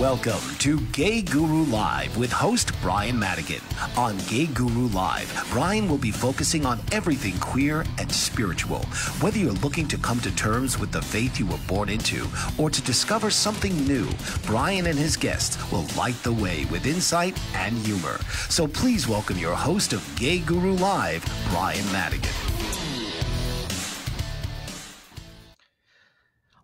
Welcome to Gay Guru Live with host Brian Madigan. On Gay Guru Live, Brian will be focusing on everything queer and spiritual. Whether you're looking to come to terms with the faith you were born into or to discover something new, Brian and his guests will light the way with insight and humor. So please welcome your host of Gay Guru Live, Brian Madigan.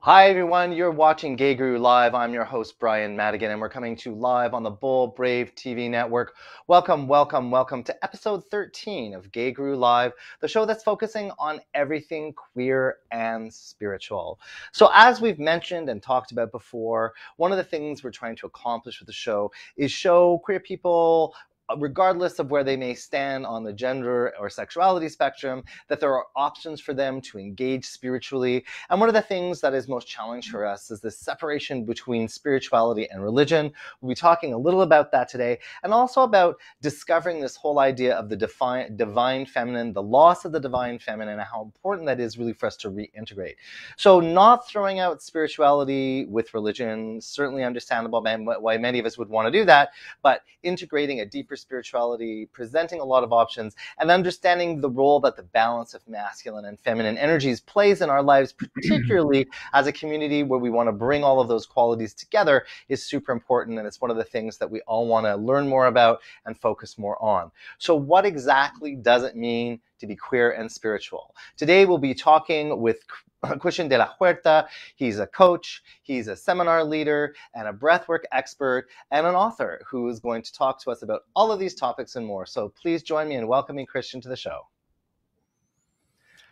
Hi, everyone. You're watching Gay Guru Live. I'm your host, Brian Madigan, and we're coming to you live on the Bold Brave TV network. Welcome, welcome, welcome to episode 13 of Gay Guru Live, the show that's focusing on everything queer and spiritual. So, as we've mentioned and talked about before, one of the things we're trying to accomplish with the show is show queer people regardless of where they may stand on the gender or sexuality spectrum, that there are options for them to engage spiritually. And one of the things that is most challenging for us is the separation between spirituality and religion. We'll be talking a little about that today, and also about discovering this whole idea of the divine, divine feminine, the loss of the divine feminine, and how important that is really for us to reintegrate. So, not throwing out spirituality with religion, certainly understandable why many of us would want to do that, but integrating a deeper spirituality, presenting a lot of options, and understanding the role that the balance of masculine and feminine energies plays in our lives, particularly as a community where we want to bring all of those qualities together, is super important. And it's one of the things that we all want to learn more about and focus more on. So, what exactly does it mean to be queer and spiritual? Today, we'll be talking with Christian de la Huerta. He's a coach, he's a seminar leader, and a breathwork expert, and an author who is going to talk to us about all of these topics and more. So please join me in welcoming Christian to the show.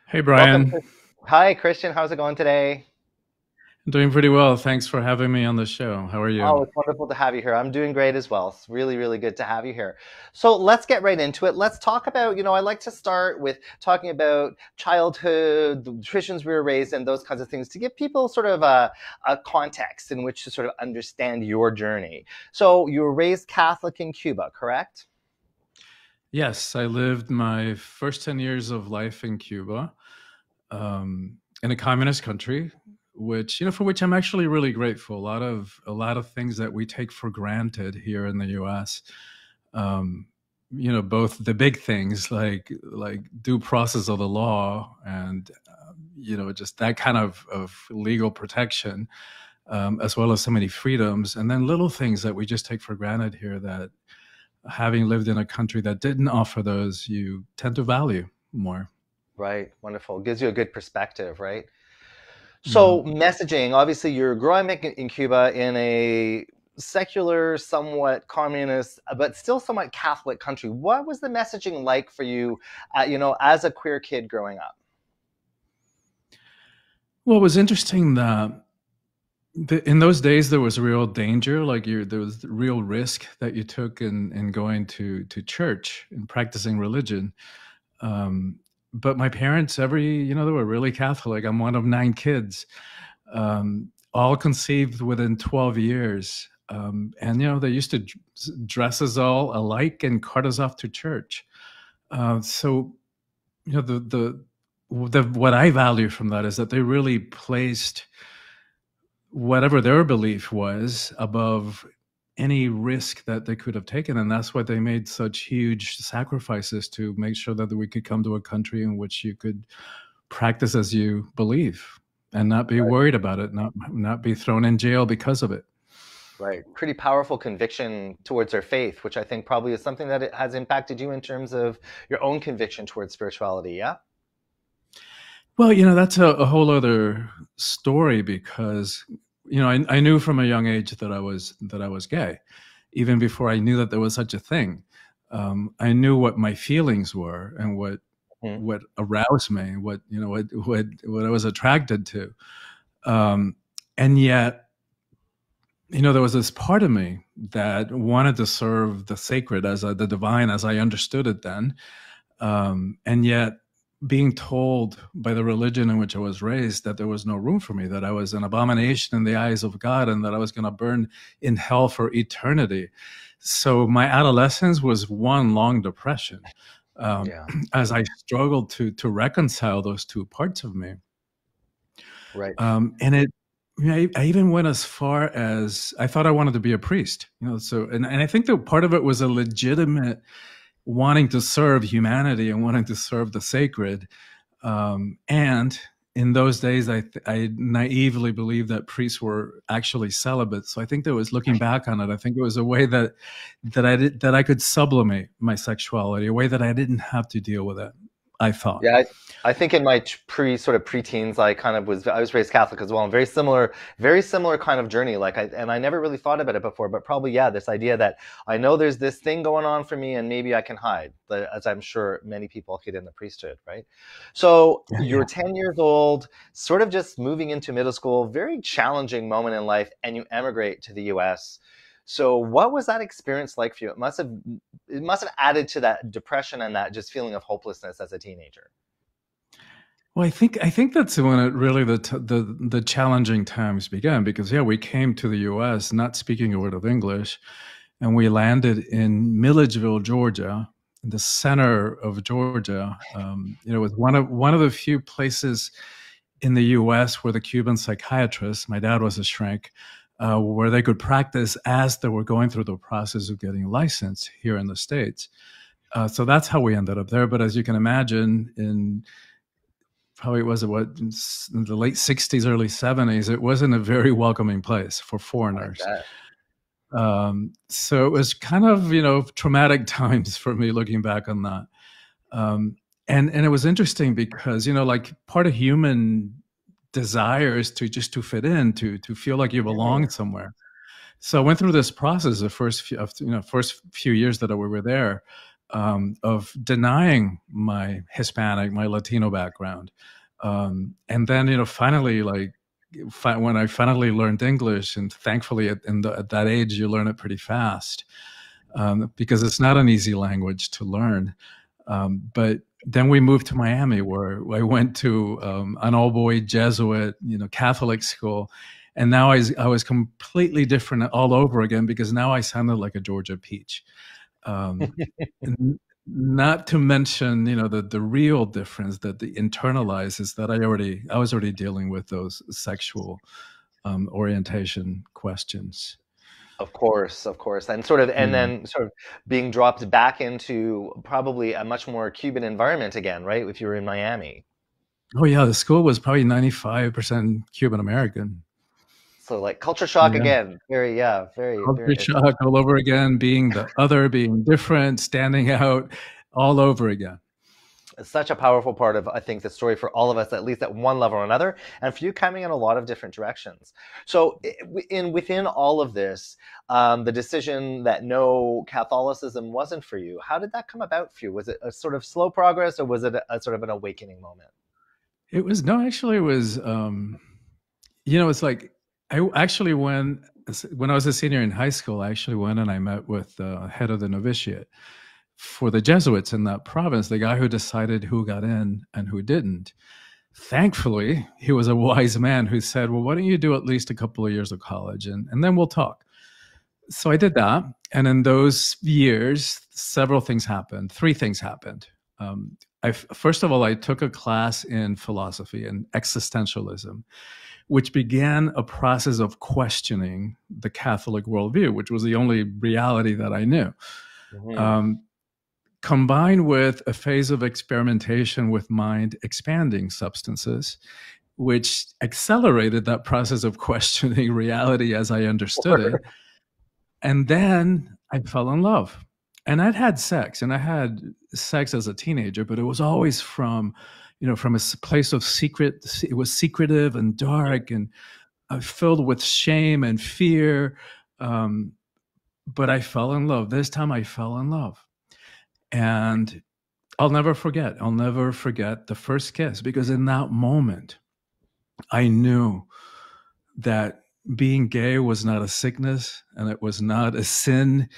Hey, Brian. Welcome. Hi, Christian. How's it going today? Doing pretty well. Thanks for having me on the show. How are you? Oh, it's wonderful to have you here. I'm doing great as well. It's really, really good to have you here. So let's get right into it. Let's talk about, you know, I like to start with talking about childhood, the traditions we were raised in, those kinds of things to give people sort of a, a context in which to sort of understand your journey. So you were raised Catholic in Cuba, correct? Yes, I lived my first 10 years of life in Cuba um, in a communist country which you know for which I'm actually really grateful. A lot of a lot of things that we take for granted here in the U.S. Um, you know, both the big things like like due process of the law and uh, you know just that kind of of legal protection, um, as well as so many freedoms, and then little things that we just take for granted here that having lived in a country that didn't offer those, you tend to value more. Right. Wonderful. Gives you a good perspective, right? So mm-hmm. messaging, obviously, you're growing up in Cuba in a secular, somewhat communist, but still somewhat Catholic country. What was the messaging like for you, uh, you know, as a queer kid growing up? Well, it was interesting that the, in those days there was real danger, like you, there was real risk that you took in in going to to church and practicing religion. Um, but my parents, every you know, they were really Catholic. I'm one of nine kids, um, all conceived within 12 years. Um, and you know, they used to dress us all alike and cart us off to church. Uh, so, you know, the the the what I value from that is that they really placed whatever their belief was above any risk that they could have taken and that's why they made such huge sacrifices to make sure that we could come to a country in which you could practice as you believe and not be right. worried about it not not be thrown in jail because of it. Right. Pretty powerful conviction towards their faith which i think probably is something that it has impacted you in terms of your own conviction towards spirituality yeah? Well you know that's a, a whole other story because you know, I, I knew from a young age that I was that I was gay, even before I knew that there was such a thing. Um, I knew what my feelings were and what mm. what aroused me, what you know, what what what I was attracted to, um, and yet, you know, there was this part of me that wanted to serve the sacred as a, the divine as I understood it then, um, and yet being told by the religion in which I was raised that there was no room for me, that I was an abomination in the eyes of God, and that I was going to burn in hell for eternity. So my adolescence was one long depression um, yeah. as I struggled to to reconcile those two parts of me. Right. Um, and it I, I, even went as far as I thought I wanted to be a priest. You know, so and, and I think that part of it was a legitimate wanting to serve humanity and wanting to serve the sacred. Um, and in those days, I, I naively believed that priests were actually celibate. So I think that was looking back on it. I think it was a way that that I did, that I could sublimate my sexuality, a way that I didn't have to deal with it. I thought. Yeah, I, I think in my pre sort of preteens, I kind of was I was raised Catholic as well, and very similar, very similar kind of journey. Like I and I never really thought about it before, but probably yeah, this idea that I know there's this thing going on for me, and maybe I can hide, as I'm sure many people hid in the priesthood, right? So yeah, you're yeah. 10 years old, sort of just moving into middle school, very challenging moment in life, and you emigrate to the U.S. So what was that experience like for you? It must have it must have added to that depression and that just feeling of hopelessness as a teenager. Well, I think I think that's when it really the the the challenging times began because yeah, we came to the U.S. not speaking a word of English, and we landed in Milledgeville, Georgia, in the center of Georgia. Um, you know, it was one of one of the few places in the U.S. where the Cuban psychiatrist, my dad was a shrink, uh, where they could practice as they were going through the process of getting licensed here in the states. Uh, so that's how we ended up there. But as you can imagine, in probably was it what in the late '60s, early '70s, it wasn't a very welcoming place for foreigners. Um, so it was kind of you know traumatic times for me looking back on that. Um, and and it was interesting because you know like part of human desires to just to fit in, to to feel like you belong somewhere. So I went through this process the first few, you know first few years that we were there um, of denying my Hispanic, my Latino background, um, and then you know finally like fi- when I finally learned English, and thankfully at, the, at that age you learn it pretty fast um, because it's not an easy language to learn. Um, but then we moved to Miami, where I went to um, an all-boy Jesuit, you know, Catholic school, and now I was, I was completely different all over again because now I sounded like a Georgia peach. Um, not to mention, you know, the the real difference that the internalizes is that I already I was already dealing with those sexual um, orientation questions. Of course, of course, and sort of, and mm. then sort of being dropped back into probably a much more Cuban environment again, right? If you were in Miami. Oh yeah, the school was probably ninety five percent Cuban American. So like culture shock yeah. again. Very yeah, very culture very shock all over again. Being the other, being different, standing out, all over again such a powerful part of I think the story for all of us, at least at one level or another, and for you coming in a lot of different directions. So, in within all of this, um, the decision that no Catholicism wasn't for you, how did that come about for you? Was it a sort of slow progress, or was it a, a sort of an awakening moment? It was no, actually, it was. Um, you know, it's like I actually when when I was a senior in high school. I actually went and I met with the head of the novitiate for the Jesuits in that province, the guy who decided who got in and who didn't. Thankfully, he was a wise man who said, Well, why don't you do at least a couple of years of college and, and then we'll talk. So I did that. And in those years, several things happened. Three things happened. Um, I, first of all, I took a class in philosophy and existentialism, which began a process of questioning the Catholic worldview, which was the only reality that I knew. Mm-hmm. Um, combined with a phase of experimentation with mind expanding substances, which accelerated that process of questioning reality as I understood it. And then I fell in love. And I'd had sex, and I had sex as a teenager, but it was always from, you know, from a place of secret. It was secretive and dark and uh, filled with shame and fear. Um, but I fell in love. This time I fell in love. And I'll never forget, I'll never forget the first kiss because in that moment, I knew that being gay was not a sickness and it was not a sin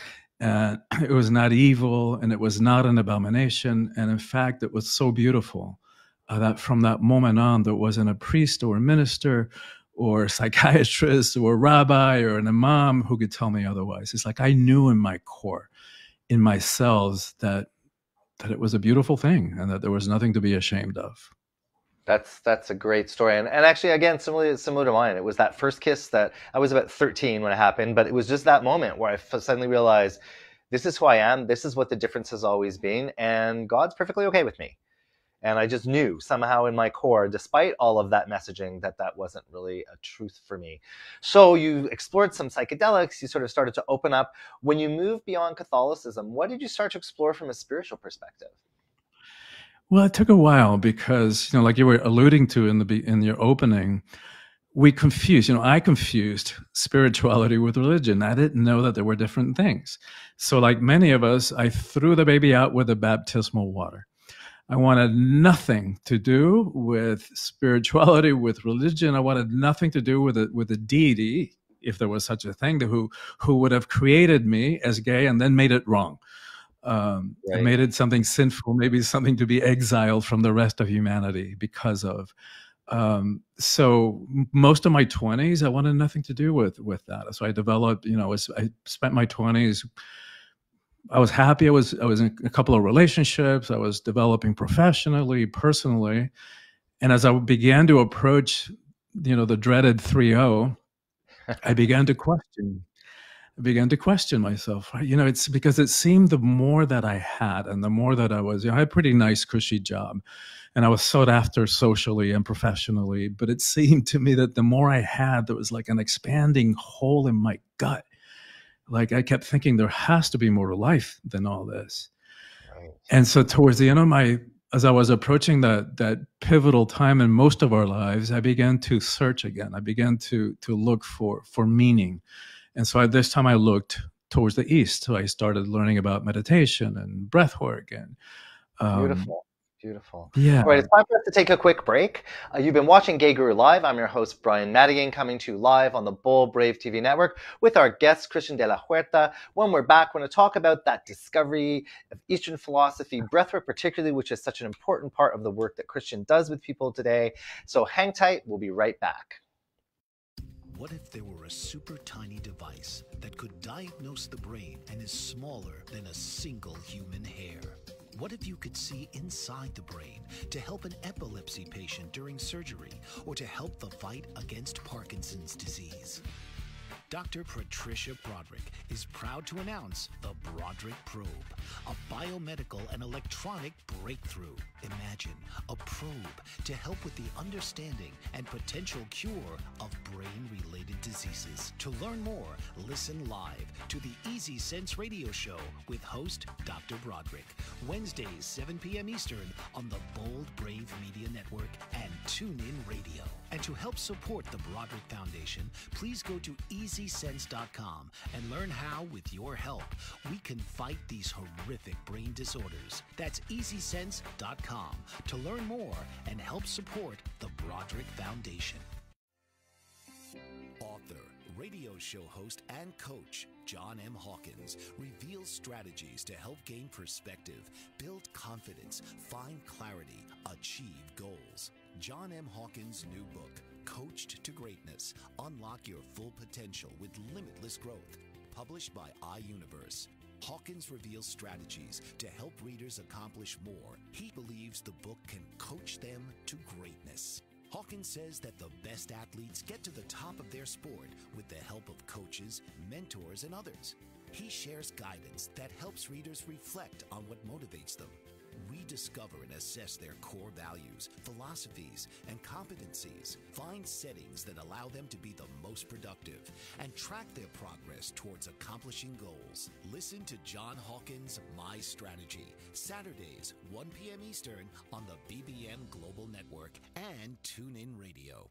and it was not evil and it was not an abomination. And in fact, it was so beautiful uh, that from that moment on, there wasn't a priest or a minister or a psychiatrist or a rabbi or an imam who could tell me otherwise. It's like I knew in my core in my cells that that it was a beautiful thing and that there was nothing to be ashamed of. That's that's a great story, and, and actually, again, similar similar to mine. It was that first kiss that I was about 13 when it happened, but it was just that moment where I suddenly realized this is who I am. This is what the difference has always been, and God's perfectly okay with me. And I just knew somehow in my core, despite all of that messaging, that that wasn't really a truth for me. So you explored some psychedelics. You sort of started to open up. When you moved beyond Catholicism, what did you start to explore from a spiritual perspective? Well, it took a while because, you know, like you were alluding to in the in your opening, we confused, you know, I confused spirituality with religion. I didn't know that there were different things. So like many of us, I threw the baby out with the baptismal water. I wanted nothing to do with spirituality, with religion. I wanted nothing to do with it, with a deity, if there was such a thing, who who would have created me as gay and then made it wrong um, right. made it something sinful, maybe something to be exiled from the rest of humanity because of. Um, so most of my twenties, I wanted nothing to do with with that. So I developed, you know, I spent my twenties. I was happy. I was I was in a couple of relationships. I was developing professionally, personally, and as I began to approach, you know, the dreaded three zero, I began to question I began to question myself. You know, it's because it seemed the more that I had and the more that I was, you know, I had a pretty nice, cushy job and I was sought after socially and professionally. But it seemed to me that the more I had, there was like an expanding hole in my gut. Like I kept thinking there has to be more to life than all this. Right. And so towards the end of my as I was approaching that that pivotal time in most of our lives, I began to search again. I began to to look for for meaning and so at this time I looked towards the east. So I started learning about meditation and breath work and um, beautiful. Beautiful. Yeah. All right, it's time for us to take a quick break. Uh, you've been watching Gay Guru Live. I'm your host, Brian Madigan, coming to you live on the Bold Brave TV network with our guest, Christian de la Huerta. When we're back, we're going to talk about that discovery of Eastern philosophy, breathwork particularly, which is such an important part of the work that Christian does with people today. So hang tight. We'll be right back. What if there were a super tiny device that could diagnose the brain and is smaller than a single human hair? What if you could see inside the brain to help an epilepsy patient during surgery or to help the fight against Parkinson's disease? Dr. Patricia Broderick is proud to announce the Broderick Probe, a biomedical and electronic breakthrough. Imagine a probe to help with the understanding and potential cure of brain related diseases. To learn more, listen live to the Easy Sense radio show with host Dr. Broderick, Wednesdays, 7 p.m. Eastern on the Bold Brave Media Network and TuneIn Radio. And to help support the Broderick Foundation, please go to EasySense.com and learn how, with your help, we can fight these horrific brain disorders. That's EasySense.com to learn more and help support the Broderick Foundation. Author, radio show host, and coach John M. Hawkins reveals strategies to help gain perspective, build confidence, find clarity, achieve goals. John M. Hawkins' new book, Coached to Greatness Unlock Your Full Potential with Limitless Growth, published by iUniverse. Hawkins reveals strategies to help readers accomplish more. He believes the book can coach them to greatness. Hawkins says that the best athletes get to the top of their sport with the help of coaches, mentors, and others. He shares guidance that helps readers reflect on what motivates them discover and assess their core values, philosophies, and competencies, find settings that allow them to be the most productive, and track their progress towards accomplishing goals. Listen to John Hawkins' My Strategy, Saturdays, 1 p.m. Eastern on the BBM Global Network and TuneIn Radio.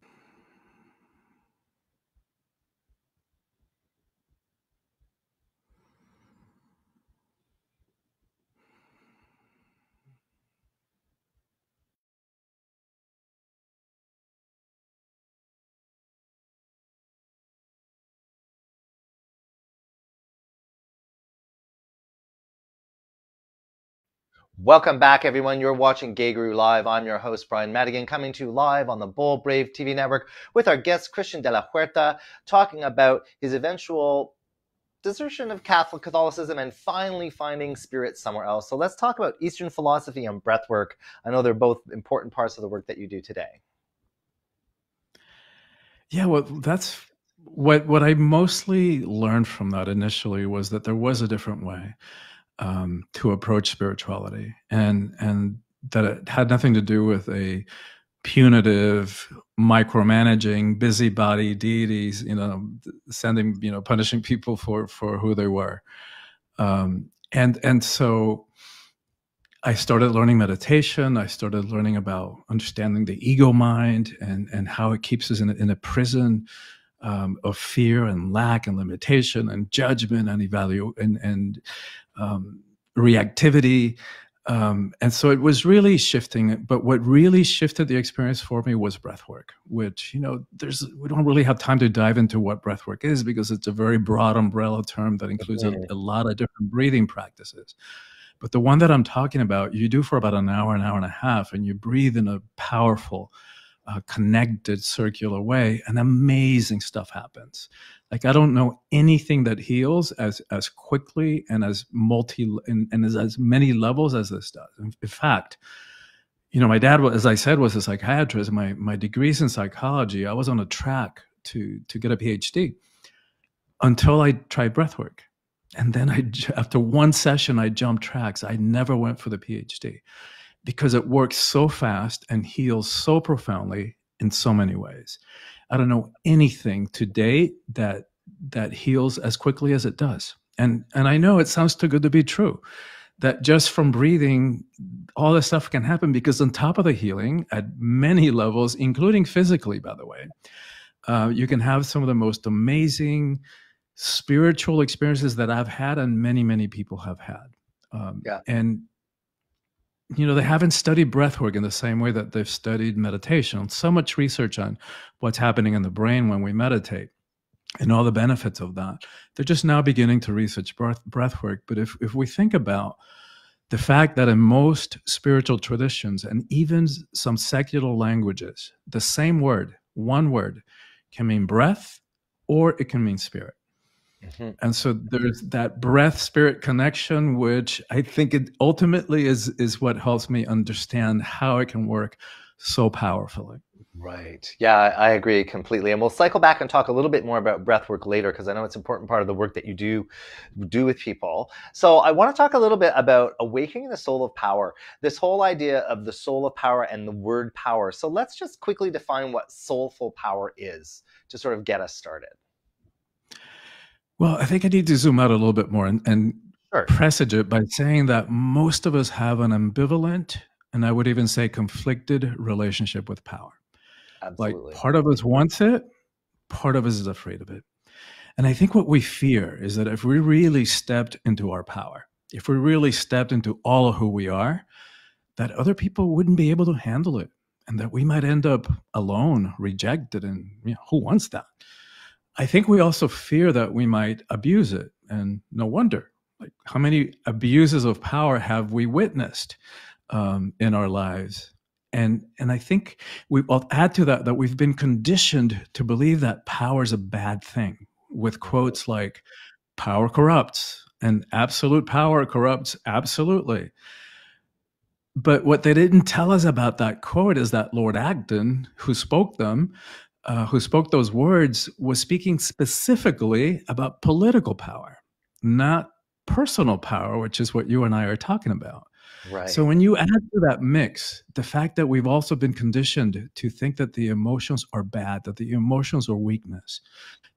Welcome back, everyone. You're watching Gay Guru Live. I'm your host, Brian Madigan, coming to you live on the Bold Brave TV network with our guest, Christian de la Huerta, talking about his eventual desertion of Catholic Catholicism, and finally finding spirit somewhere else. So let's talk about Eastern philosophy and breath work. I know they're both important parts of the work that you do today. Yeah, well, that's what what I mostly learned from that initially was that there was a different way um, to approach spirituality, and and that it had nothing to do with a punitive, micromanaging, busybody deities, you know, sending, you know, punishing people for for who they were, um, and and so I started learning meditation. I started learning about understanding the ego mind and and how it keeps us in a, in a prison um, of fear and lack and limitation and judgment and evaluate and and um, reactivity. Um, and so it was really shifting. But what really shifted the experience for me was breath work, which, you know, there's, we don't really have time to dive into what breath work is because it's a very broad umbrella term that includes a, a lot of different breathing practices. But the one that I'm talking about, you do for about an hour, an hour and a half, and you breathe in a powerful, uh, connected, circular way, and amazing stuff happens. Like I don't know anything that heals as as quickly and as multi and, and as, as many levels as this does. In, in fact, you know, my dad, as I said, was a psychiatrist. My my degrees in psychology, I was on a track to to get a PhD until I tried breathwork and then I, after one session, I jumped tracks. I never went for the PhD because it works so fast and heals so profoundly in so many ways. I don't know anything to date that that heals as quickly as it does. And and I know it sounds too good to be true. That just from breathing, all this stuff can happen because on top of the healing, at many levels, including physically, by the way, uh, you can have some of the most amazing spiritual experiences that I've had and many, many people have had. Um, yeah. And, you know, they haven't studied breath work in the same way that they've studied meditation. So much research on what's happening in the brain when we meditate and all the benefits of that. They're just now beginning to research breath, breath work. But if, if we think about the fact that in most spiritual traditions and even some secular languages, the same word, one word, can mean breath or it can mean spirit. Mm-hmm. And so there's that breath spirit connection, which I think it ultimately is is what helps me understand how it can work so powerfully. Right. Yeah, I agree completely. And we'll cycle back and talk a little bit more about breath work later because I know it's an important part of the work that you do do with people. So I want to talk a little bit about awakening the soul of power. This whole idea of the soul of power and the word power. So let's just quickly define what soulful power is to sort of get us started. Well, I think I need to zoom out a little bit more and, and sure. presage it by saying that most of us have an ambivalent and I would even say conflicted relationship with power. Absolutely. Like part of us wants it, part of us is afraid of it. And I think what we fear is that if we really stepped into our power, if we really stepped into all of who we are, that other people wouldn't be able to handle it and that we might end up alone, rejected. And you know, who wants that? I think we also fear that we might abuse it. And no wonder. Like, how many abuses of power have we witnessed um, in our lives? And, and I think we, will add to that that we've been conditioned to believe that power is a bad thing with quotes like, power corrupts and absolute power corrupts absolutely. But what they didn't tell us about that quote is that Lord Acton, who spoke them, uh, who spoke those words was speaking specifically about political power, not personal power, which is what you and I are talking about. Right. So when you add to that mix the fact that we've also been conditioned to think that the emotions are bad, that the emotions are weakness,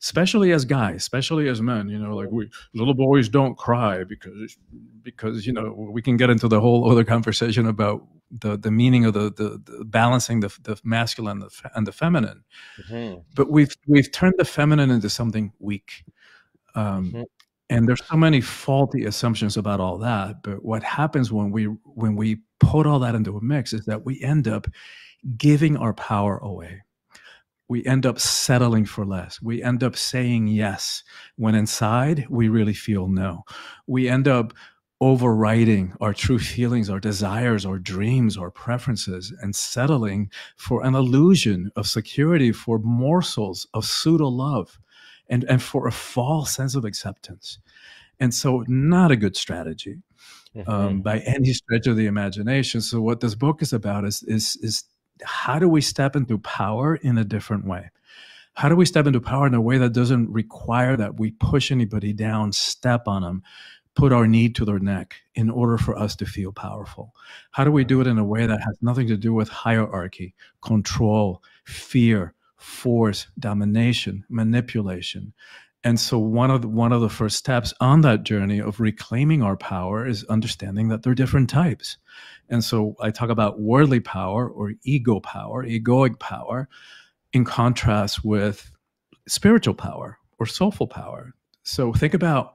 especially as guys, especially as men, you know, like we little boys don't cry because because you know we can get into the whole other conversation about the the meaning of the the, the balancing the the masculine and the, and the feminine. Mm-hmm. But we've we've turned the feminine into something weak. Um, mm-hmm and there's so many faulty assumptions about all that but what happens when we when we put all that into a mix is that we end up giving our power away we end up settling for less we end up saying yes when inside we really feel no we end up overriding our true feelings our desires our dreams our preferences and settling for an illusion of security for morsels of pseudo love and, and for a false sense of acceptance. And so, not a good strategy mm-hmm. um, by any stretch of the imagination. So, what this book is about is, is, is how do we step into power in a different way? How do we step into power in a way that doesn't require that we push anybody down, step on them, put our knee to their neck in order for us to feel powerful? How do we do it in a way that has nothing to do with hierarchy, control, fear, force, domination, manipulation? And so one of the, one of the first steps on that journey of reclaiming our power is understanding that there are different types. And so I talk about worldly power or ego power, egoic power, in contrast with spiritual power or soulful power. So think about,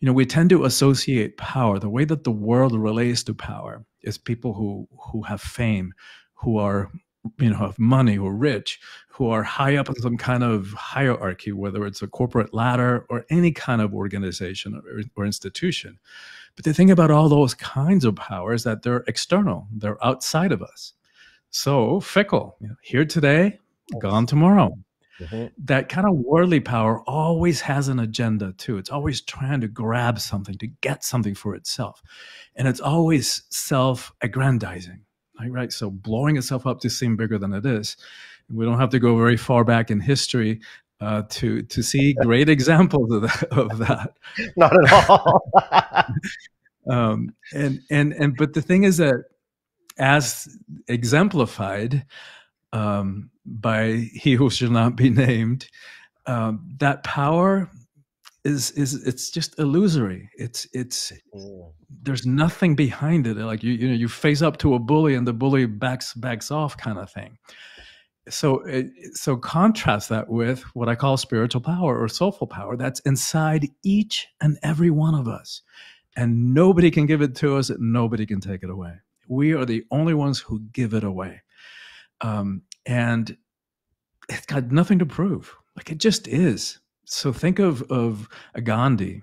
you know, we tend to associate power. The way that the world relates to power is people who who have fame, who are you know have money, who are rich, who are high up in some kind of hierarchy, whether it's a corporate ladder or any kind of organization or, or institution. But the thing about all those kinds of powers is that they're external, they're outside of us. So fickle. You know, here today, gone tomorrow. Mm-hmm. That kind of worldly power always has an agenda too. It's always trying to grab something, to get something for itself. And it's always self aggrandizing, right? right? So blowing itself up to seem bigger than it is. We don't have to go very far back in history uh, to to see great examples of that. Of that. Not at all. um, and and and but the thing is that as exemplified, um, by he who shall not be named, um, that power is is it's just illusory. It's it's mm. there's nothing behind it. Like you you know you face up to a bully and the bully backs backs off kind of thing. So it, so contrast that with what I call spiritual power or soulful power. That's inside each and every one of us, and nobody can give it to us. And nobody can take it away. We are the only ones who give it away. Um, and it's got nothing to prove. Like it just is. So think of of a Gandhi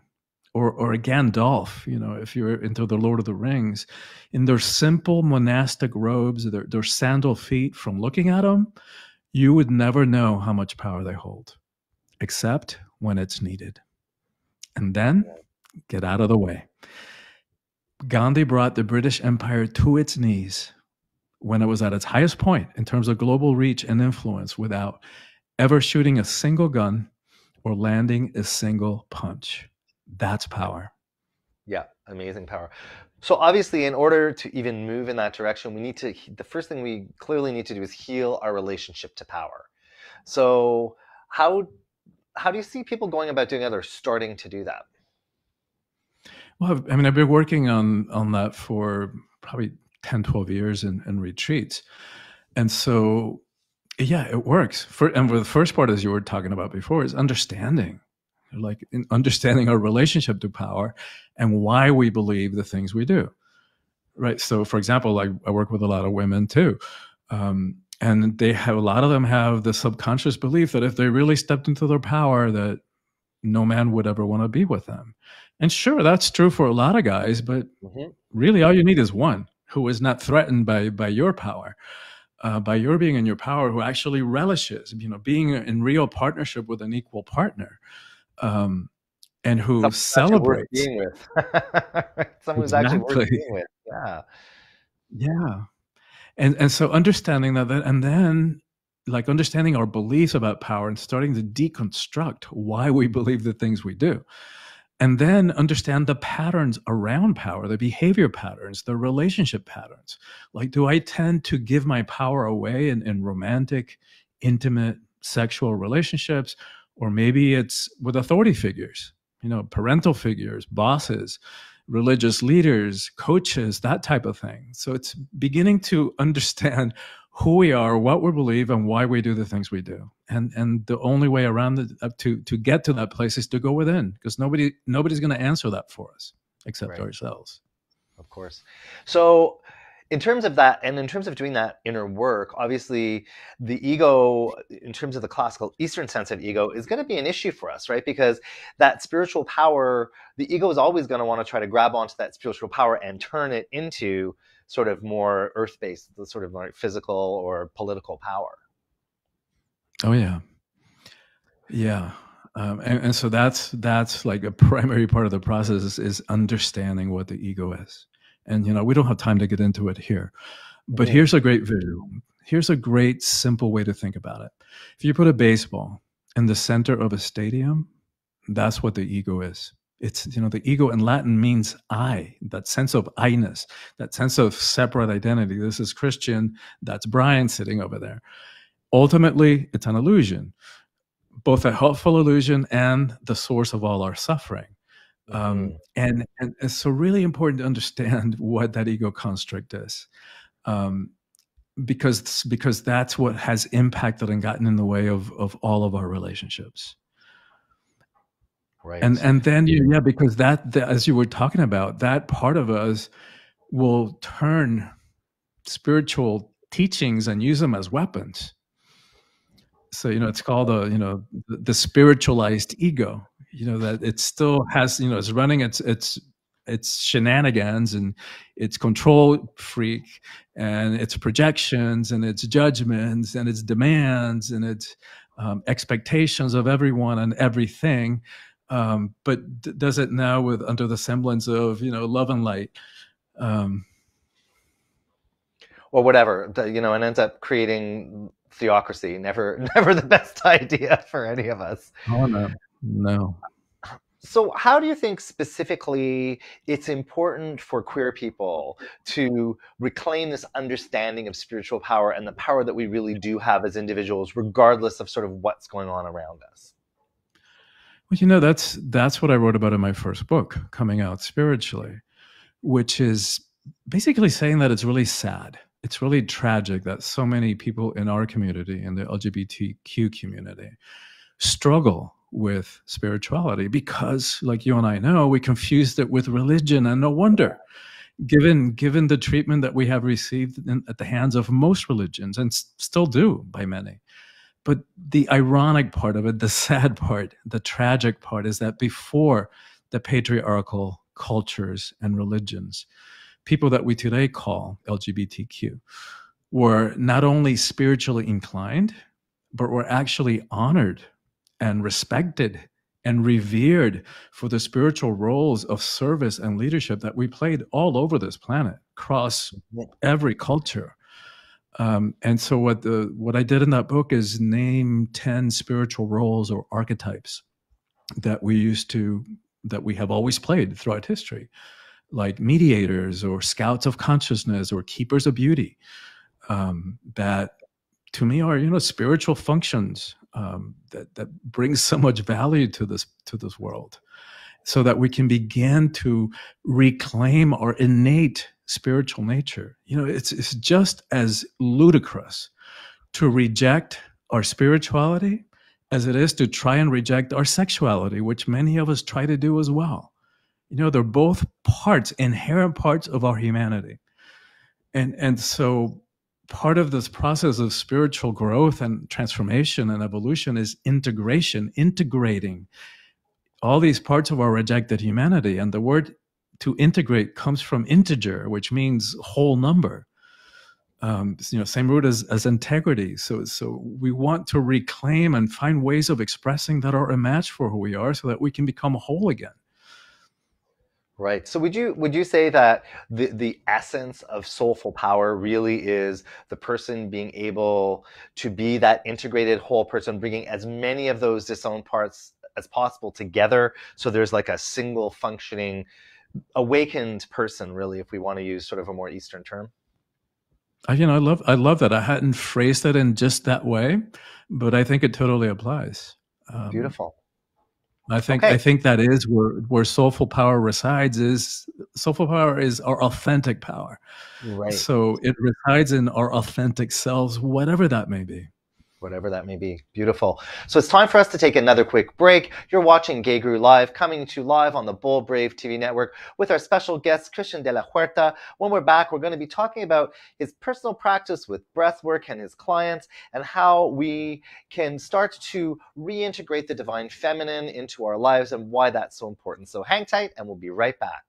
or or a Gandalf, you know, if you're into the Lord of the Rings, in their simple monastic robes, their their sandal feet, from looking at them, you would never know how much power they hold, except when it's needed. And then get out of the way. Gandhi brought the British Empire to its knees when it was at its highest point in terms of global reach and influence without ever shooting a single gun or landing a single punch. That's power. Yeah, amazing power. So obviously in order to even move in that direction, we need to the first thing we clearly need to do is heal our relationship to power. So how how do you see people going about doing that or starting to do that? Well, I mean, I've been working on on that for probably 10, 12 years in, in retreats. And so, yeah, it works. For, and for the first part, as you were talking about before, is understanding, like understanding our relationship to power and why we believe the things we do. Right. So, for example, like I work with a lot of women too. Um, and they have a lot of them have the subconscious belief that if they really stepped into their power, that no man would ever want to be with them. And sure, that's true for a lot of guys, but mm-hmm. really all you need is one who is not threatened by by your power, uh, by your being in your power, who actually relishes, you know, being in real partnership with an equal partner, um, and who Someone celebrates. being with. Someone who's actually worth being with. Yeah, yeah, and and so understanding that, and then like understanding our beliefs about power and starting to deconstruct why we believe the things we do and then understand the patterns around power, the behavior patterns, the relationship patterns. Like, do I tend to give my power away in, in romantic, intimate, sexual relationships? Or maybe it's with authority figures, you know, parental figures, bosses, religious leaders, coaches, that type of thing. So it's beginning to understand who we are, what we believe, and why we do the things we do. And and the only way around it uh, to to get to that place is to go within, because nobody nobody's going to answer that for us except right. ourselves. Of course. So in terms of that and in terms of doing that inner work obviously the ego in terms of the classical eastern sense of ego is going to be an issue for us right because that spiritual power the ego is always going to want to try to grab onto that spiritual power and turn it into sort of more earth-based, the sort of like physical or political power. Oh yeah, yeah. Um, and, and, so that's that's like a primary part of the process is, is, understanding what the ego is. And you know, we don't have time to get into it here, but yeah. here's a great visual. Here's a great simple way to think about it. If you put a baseball in the center of a stadium, that's what the ego is. It's you know the ego in Latin means I, that sense of I-ness, that sense of separate identity. This is Christian. That's Brian sitting over there. Ultimately, it's an illusion both a helpful illusion and the source of all our suffering. Um, mm-hmm. and, and it's so really important to understand what that ego construct is. Um, because because that's what has impacted and gotten in the way of of all of our relationships right. And and then you, yeah because that the, as you were talking about that part of us will turn spiritual teachings and use them as weapons. So you know it's called a you know the, the spiritualized ego you know that it still has you know it's running its its its shenanigans and its control freak and its projections and its judgments and its demands and its um, expectations of everyone and everything um, but d- does it now with under the semblance of you know love and light um, or whatever you know and ends up creating theocracy. Never, never the best idea for any of us. Oh no, no. So, how do you think specifically it's important for queer people to reclaim this understanding of spiritual power and the power that we really do have as individuals, regardless of sort of what's going on around us? Well, you know, that's that's what I wrote about in my first book, Coming Out Spiritually, which is basically saying that it's really sad it's really tragic that so many people in our community, in the LGBTQ community, struggle with spirituality because, like you and I know, we confused it with religion, and no wonder. Given given the treatment that we have received in, at the hands of most religions, and still do by many, but the ironic part of it, the sad part, the tragic part, is that before the patriarchal cultures and religions, people that we today call LGBTQ were not only spiritually inclined, but were actually honored and respected and revered for the spiritual roles of service and leadership that we played all over this planet, across every culture. Um, and so, what the what I did in that book is name ten spiritual roles or archetypes that we used to that we have always played throughout history like mediators or scouts of consciousness or keepers of beauty um, that to me are you know spiritual functions um, that that brings so much value to this to this world. So that we can begin to reclaim our innate spiritual nature. You know it's it's just as ludicrous to reject our spirituality as it is to try and reject our sexuality which many of us try to do as well. You know they're both parts inherent parts of our humanity. And and so part of this process of spiritual growth and transformation and evolution is integration integrating all these parts of our rejected humanity. And the word to integrate comes from integer which means whole number. Um, you know same root as, as integrity. So so we want to reclaim and find ways of expressing that are a match for who we are so that we can become whole again. Right. So would you would you say that the the essence of soulful power really is the person being able to be that integrated whole person, bringing as many of those disowned parts as possible together, so there's like a single functioning, awakened person, really, if we want to use sort of a more Eastern term. I, you know, I love I love that. I hadn't phrased it in just that way, but I think it totally applies. Um, Beautiful. I think okay. I think that is where where soulful power resides. Is soulful power is our authentic power. Right. So it resides in our authentic selves, whatever that may be whatever that may be. Beautiful. So it's time for us to take another quick break. You're watching Gay Guru Live, coming to you live on the Bold Brave TV network with our special guest, Christian de la Huerta. When we're back, we're going to be talking about his personal practice with breathwork and his clients and how we can start to reintegrate the divine feminine into our lives and why that's so important. So hang tight and we'll be right back.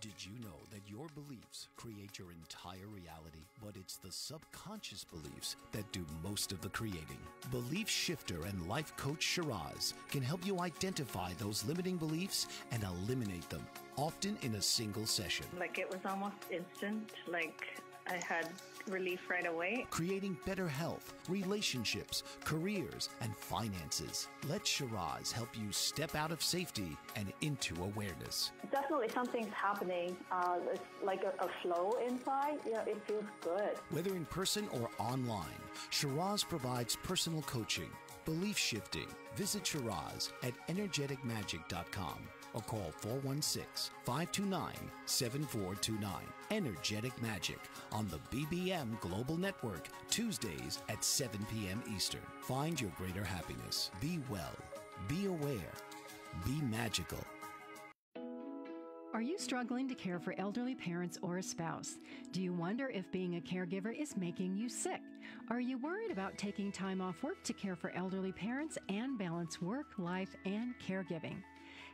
Did you know that your beliefs create your entire reality? But it's the subconscious beliefs that do most of the creating. Belief shifter and life coach Shiraz can help you identify those limiting beliefs and eliminate them, often in a single session. Like it was almost instant, like I had relief right away. Creating better health, relationships, careers, and finances. Let Shiraz help you step out of safety and into awareness. Definitely something's happening. Uh, it's like a, a flow inside. Yeah, it feels good. Whether in person or online, Shiraz provides personal coaching, belief shifting. Visit Shiraz at energeticmagic.com or call 416 529 7429. Energetic Magic on the BBM Global Network, Tuesdays at 7 p.m. Eastern. Find your greater happiness. Be well, be aware, be magical. Are you struggling to care for elderly parents or a spouse? Do you wonder if being a caregiver is making you sick? Are you worried about taking time off work to care for elderly parents and balance work, life, and caregiving?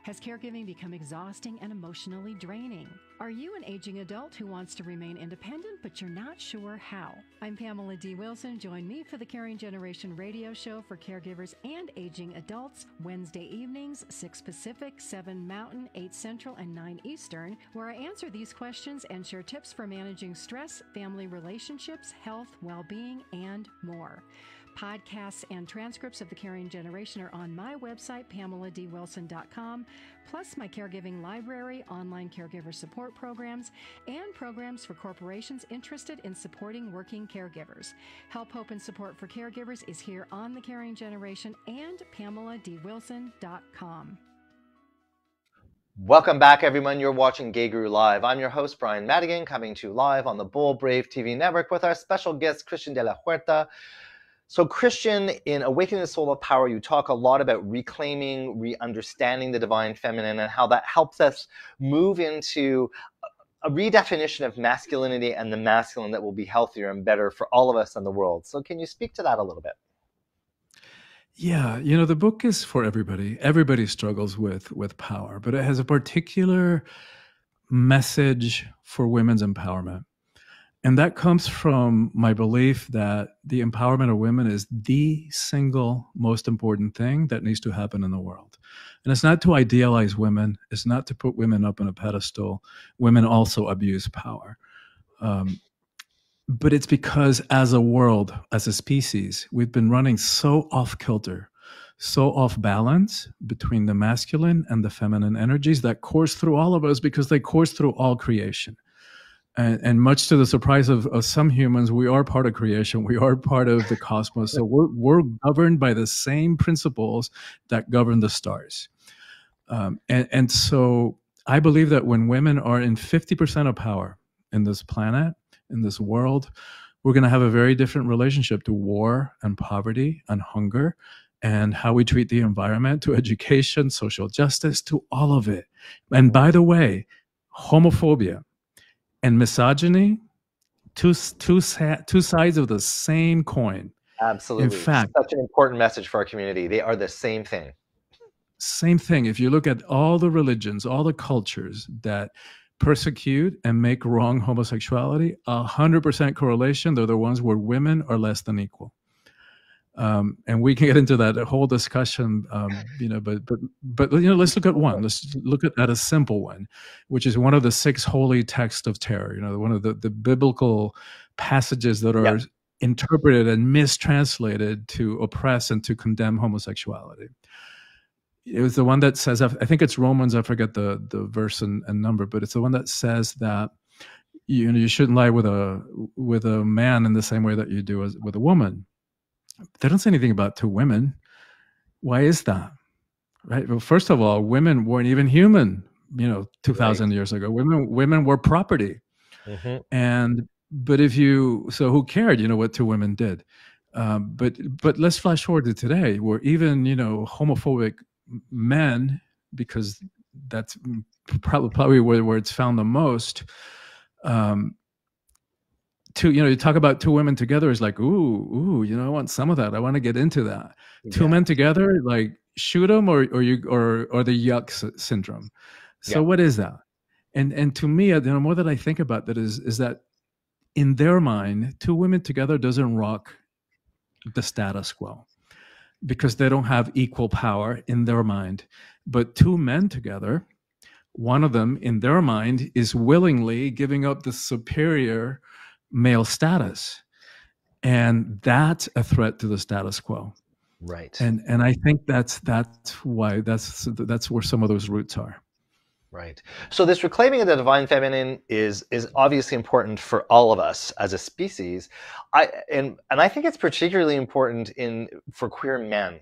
Has caregiving become exhausting and emotionally draining? Are you an aging adult who wants to remain independent but you're not sure how? I'm Pamela D. Wilson. Join me for the Caring Generation radio show for caregivers and aging adults Wednesday evenings, 6 Pacific, 7 Mountain, 8 Central, and 9 Eastern, where I answer these questions and share tips for managing stress, family relationships, health, well being, and more. Podcasts and transcripts of The Caring Generation are on my website, pameladwilson.com, plus my caregiving library, online caregiver support programs, and programs for corporations interested in supporting working caregivers. Help, hope, and support for caregivers is here on The Caring Generation and pameladwilson.com. Welcome back, everyone. You're watching Gay Guru Live. I'm your host, Brian Madigan, coming to you live on the Bold Brave TV network with our special guest, Christian de la Huerta. So, Christian, in Awakening the Soul of Power, you talk a lot about reclaiming, re understanding the divine feminine, and how that helps us move into a redefinition of masculinity and the masculine that will be healthier and better for all of us in the world. So, can you speak to that a little bit? Yeah, you know, the book is for everybody. Everybody struggles with with power, but it has a particular message for women's empowerment. And that comes from my belief that the empowerment of women is the single most important thing that needs to happen in the world. And it's not to idealize women, it's not to put women up on a pedestal. Women also abuse power. Um, but it's because as a world, as a species, we've been running so off kilter, so off balance between the masculine and the feminine energies that course through all of us because they course through all creation and, and, much to the surprise of, of, some humans, we are part of creation. We are part of the cosmos. So we're, we're governed by the same principles that govern the stars. Um, and, and so I believe that when women are in 50% of power in this planet, in this world, we're going to have a very different relationship to war and poverty and hunger and how we treat the environment, to education, social justice, to all of it. And by the way, homophobia, and misogyny two two two sides of the same coin. Absolutely. in fact such an important message for our community. They are the same thing. Same thing. If you look at all the religions all the cultures that persecute and make wrong homosexuality a 100% correlation they're the ones where women are less than equal um, and we can get into that whole discussion, um, you know. But but but you know, let's look at one. Let's look at, at a simple one, which is one of the six holy texts of terror. You know, one of the the biblical passages that are interpreted and mistranslated to oppress and to condemn homosexuality. It was the one that says, I think it's Romans. I forget the the verse and, and number, but it's the one that says that you know you shouldn't lie with a with a man in the same way that you do as with a woman they don't say anything about two women. Why is that? Right. Well, first of all, women weren't even human. You know, two thousand right. years ago, women women were property. Mm-hmm. And but if you so who cared? You know what two women did. Um, but but let's flash forward to today, where even you know homophobic men, because that's probably probably where, where it's found the most. Um, two you know you talk about two women together is like ooh ooh you know i want some of that i want to get into that yeah. two men together like shoot them or or you or or the yuck syndrome so yeah. what is that and and to me uh, you know more that i think about that is is that in their mind, two women together doesn't rock the status quo because they don't have equal power in their mind. But two men together, one of them in their mind is willingly giving up the superior male status. And that's a threat to the status quo. Right. And and I think that's that's why that's that's where some of those roots are. Right. So this reclaiming of the divine feminine is is obviously important for all of us as a species. I and and I think it's particularly important in for queer men.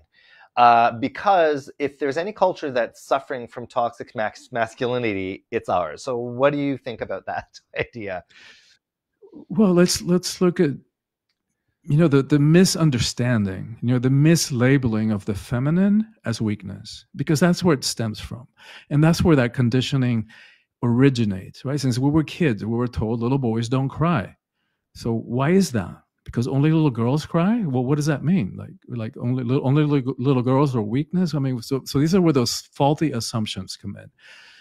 Uh, because if there's any culture that's suffering from toxic max masculinity, it's ours. So, what do you think about that idea? Well, let's let's look at you know the the misunderstanding you know the mislabeling of the feminine as weakness because that's where it stems from. And that's where that conditioning originates right? Since we were kids we were told little boys don't cry. So why is that? Because only little girls cry? Well what does that mean? Like like only little only little girls are weakness? I mean so so these are where those faulty assumptions come in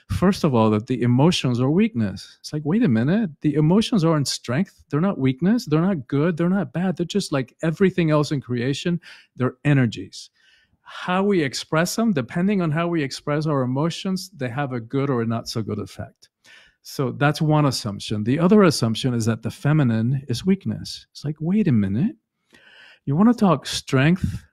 first of all, that the emotions are weakness. It's like, wait a minute, the emotions aren't strength. They're not weakness. They're not good. They're not bad. They're just like everything else in creation. They're energies. How we express them, depending on how we express our emotions, they have a good or a not so good effect. So that's one assumption. The other assumption is that the feminine is weakness. It's like, wait a minute. You want to talk strength,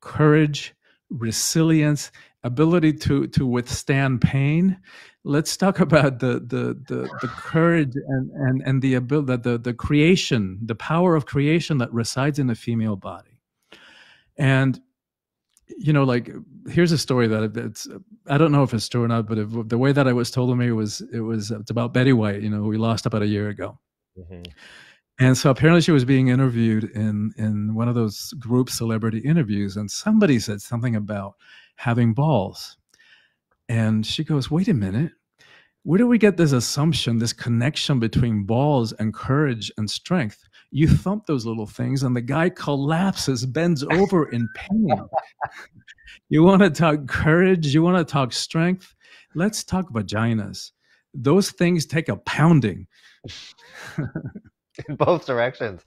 courage, resilience, ability to to withstand pain. Let's talk about the the the, the courage and and and the ability the the creation the power of creation that resides in the female body. And you know like here's a story that it's i don't know if it's true or not but if, the way that i was told to me was it was it's about betty white you know we lost about a year ago. Mm-hmm. And so apparently she was being interviewed in in one of those group celebrity interviews and somebody said something about having balls. And she goes, Wait a minute. Where do we get this assumption, this connection between balls and courage and strength? You thump those little things, and the guy collapses, bends over in pain. you want to talk courage? You want to talk strength? Let's talk vaginas. Those things take a pounding. in both directions.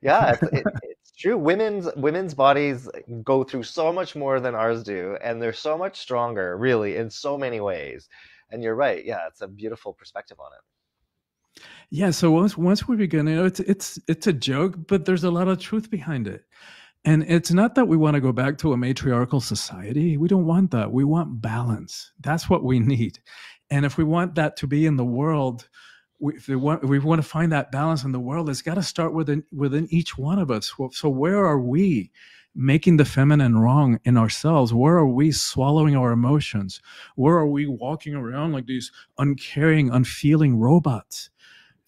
Yeah, it's, it, it's true. Women's women's bodies go through so much more than ours do, and they're so much stronger, really, in so many ways. And you're right. Yeah, it's a beautiful perspective on it. Yeah. So once once we begin, you know, it's it's it's a joke, but there's a lot of truth behind it. And it's not that we want to go back to a matriarchal society. We don't want that. We want balance. That's what we need. And if we want that to be in the world, we, want, if we want to find that balance in the world, it's got to start within within each one of us. So where are we making the feminine wrong in ourselves? Where are we swallowing our emotions? Where are we walking around like these uncaring, unfeeling robots,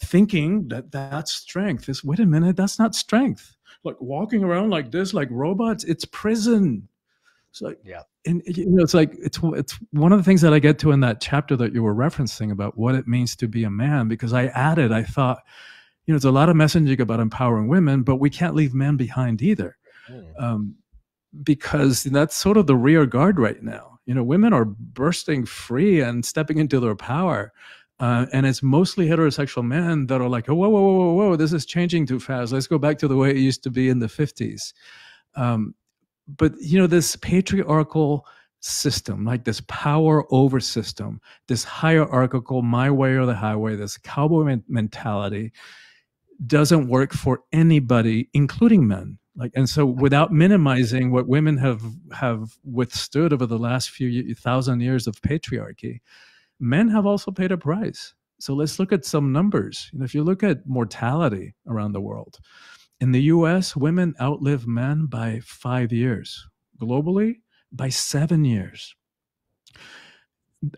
thinking that that's strength? Is wait a minute, that's not strength. Like walking around like this, like robots, it's prison. It's like, yeah. And you know, it's like it's it's one of the things that I get to in that chapter that you were referencing about what it means to be a man. Because I added, I thought, you know, there's a lot of messaging about empowering women, but we can't leave men behind either, mm. um, because that's sort of the rear guard right now. You know, women are bursting free and stepping into their power. Uh, and it's mostly heterosexual men that are like, oh, whoa, whoa, whoa, whoa, whoa, this is changing too fast. Let's go back to the way it used to be in the 50s. Um, but you know this patriarchal system like this power over system this hierarchical my way or the highway this cowboy mentality doesn't work for anybody including men. Like and so mm-hmm. without minimizing what women have have withstood over the last few thousand years of patriarchy men have also paid a price. So let's look at some numbers. You know, if you look at mortality around the world in the US, women outlive men by five years. Globally, by seven years.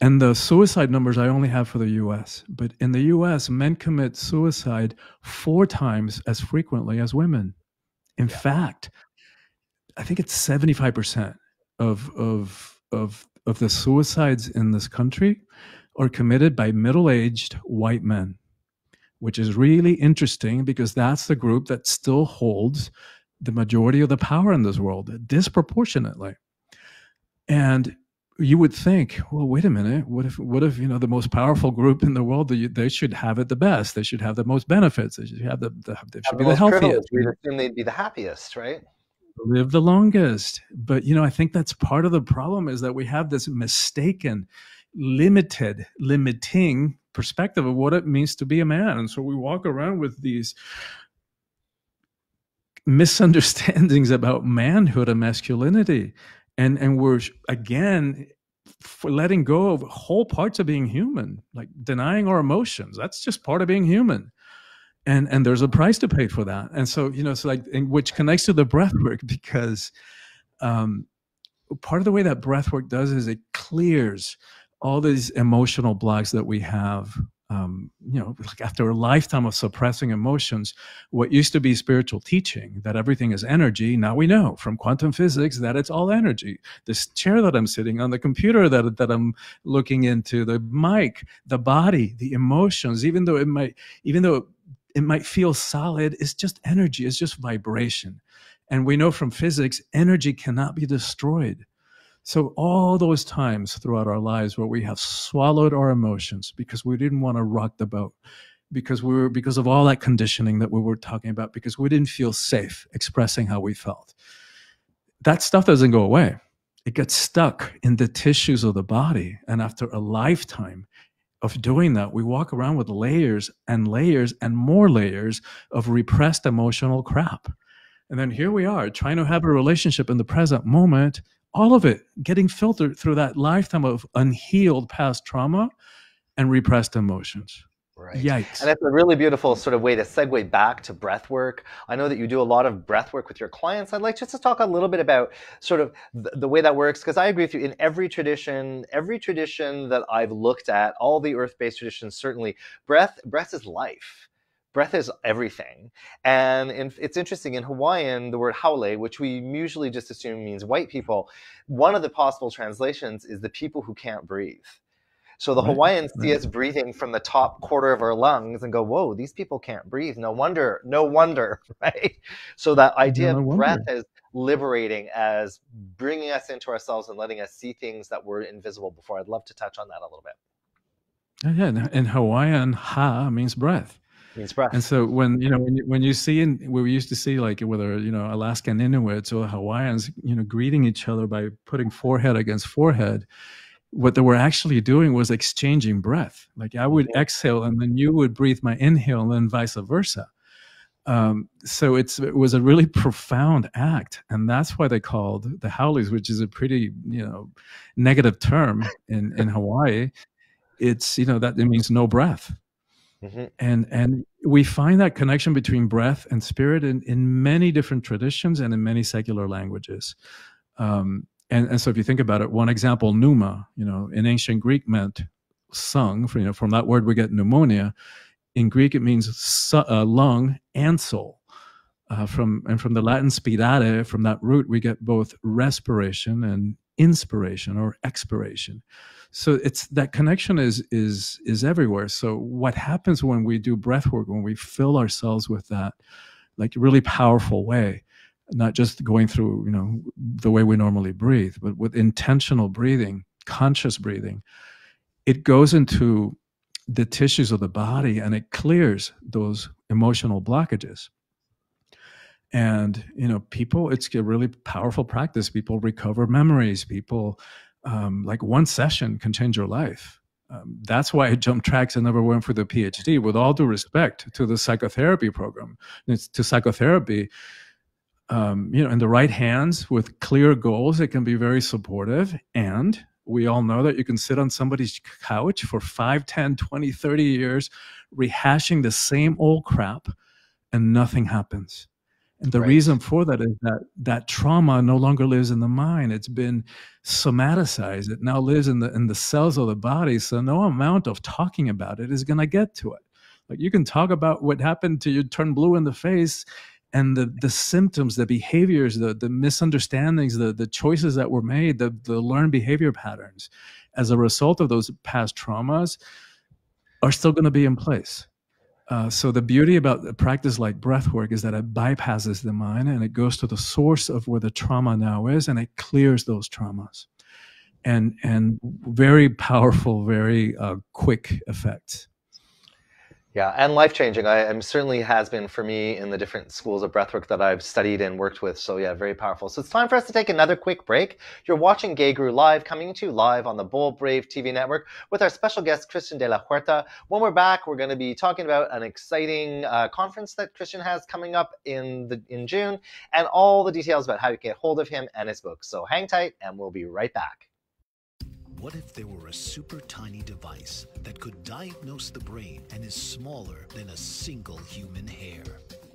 And the suicide numbers I only have for the US. But in the US, men commit suicide four times as frequently as women. In yeah. fact, I think it's 75% of, of, of, of the suicides in this country are committed by middle aged white men which is really interesting because that's the group that still holds the majority of the power in this world disproportionately. And you would think, well, wait a minute. What if, what if you know the most powerful group in the world? They, they should have it the best. They should have the most benefits. They should have the, the they should Have be the the healthiest. We'd assume they'd be the happiest, right? live the longest but you know i think that's part of the problem is that we have this mistaken limited limiting perspective of what it means to be a man. And so we walk around with these misunderstandings about manhood and masculinity. And and we're again for letting go of whole parts of being human like denying our emotions. That's just part of being human. And and there's a price to pay for that. And so you know it's like which connects to the breath work because um part of the way that breath work does is it clears all these emotional blocks that we have um, you know like after a lifetime of suppressing emotions what used to be spiritual teaching that everything is energy now we know from quantum physics that it's all energy. This chair that i'm sitting on the computer that, that i'm looking into the mic the body the emotions even though it might even though it might feel solid it's just energy it's just vibration. And we know from physics energy cannot be destroyed so all those times throughout our lives where we have swallowed our emotions because we didn't want to rock the boat because we were because of all that conditioning that we were talking about because we didn't feel safe expressing how we felt that stuff doesn't go away. It gets stuck in the tissues of the body and after a lifetime of doing that we walk around with layers and layers and more layers of repressed emotional crap. And then here we are trying to have a relationship in the present moment all of it getting filtered through that lifetime of unhealed past trauma and repressed emotions. Right. Yikes. And that's a really beautiful sort of way to segue back to breath work. I know that you do a lot of breath work with your clients. I'd like just to talk a little bit about sort of the, the way that works, because I agree with you. In every tradition, every tradition that I've looked at, all the earth-based traditions, certainly, breath, breath is life. Breath is everything. And in, it's interesting, in Hawaiian, the word haole, which we usually just assume means white people, one of the possible translations is the people who can't breathe. So the Hawaiians see us breathing from the top quarter of our lungs and go, "Whoa, these people can't breathe. No wonder, no wonder." Right? So that idea no of wonder. breath as liberating, as bringing us into ourselves and letting us see things that were invisible before. I'd love to touch on that a little bit. Yeah, yeah. In Hawaiian, ha means breath. Means breath. And so when you know when you, when you see in we used to see like whether you know Alaskan Inuits or Hawaiians you know greeting each other by putting forehead against forehead, what they were actually doing was exchanging breath. Like I would exhale and then you would breathe my inhale and then vice versa. Um, so it's it was a really profound act, and that's why they called the haoles, which is a pretty you know negative term in in Hawaii. It's you know that it means no breath Mhm. and and we find that connection between breath and spirit in, in many different traditions and in many secular languages. Um, and, and so if you think about it one example pneuma you know in ancient greek meant sung from, you know from that word we get pneumonia. In greek it means su- uh, lung and soul. Uh, from and from the latin spirare from that root we get both respiration and inspiration or expiration so it's that connection is is is everywhere. So what happens when we do breath work when we fill ourselves with that like really powerful way not just going through you know the way we normally breathe but with intentional breathing conscious breathing it goes into the tissues of the body and it clears those emotional blockages. And you know people it's a really powerful practice. People recover memories. People um, like one session can change your life. Um, that's why i jumped tracks and never went for the phd with all due respect to the psychotherapy program. It's to psychotherapy um, you know in the right hands with clear goals it can be very supportive. And we all know that you can sit on somebody's couch for 5 10 20 30 years rehashing the same old crap and nothing happens and the Right. reason for that is that that trauma no longer lives in the mind. It's been somaticized. It now lives in the in the cells of the body. So no amount of talking about it is going to get to it. Like you can talk about what happened to you, turn blue in the face, and the the symptoms, the behaviors, the the misunderstandings, the the choices that were made, the the learned behavior patterns, as a result of those past traumas, are still going to be in place. Uh, so the beauty about a practice like breath work is that it bypasses the mind and it goes to the source of where the trauma now is and it clears those traumas and and very powerful, very uh, quick effects. Yeah, and life changing. I am certainly has been for me in the different schools of breathwork that I've studied and worked with. So yeah, very powerful. So it's time for us to take another quick break. You're watching Gay Guru live, coming to you live on the Bold Brave TV network with our special guest Christian de la Huerta. When we're back, we're going to be talking about an exciting uh, conference that Christian has coming up in the in June, and all the details about how you get hold of him and his book. So hang tight, and we'll be right back. What if there were a super tiny device that could diagnose the brain and is smaller than a single human hair?